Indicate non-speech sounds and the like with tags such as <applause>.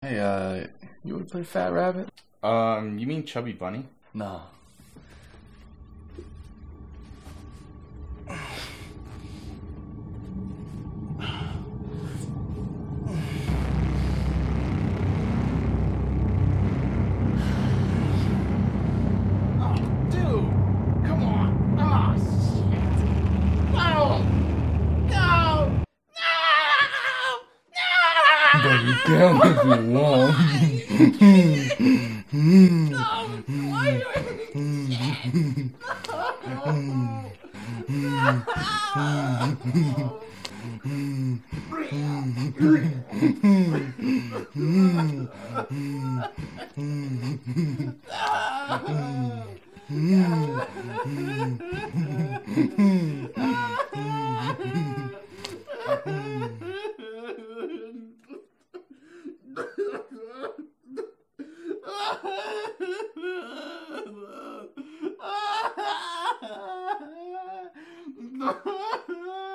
Hey, uh, you wanna play Fat Rabbit? Um, you mean Chubby Bunny? Nah. but you can if you want. <laughs> <laughs> Ah!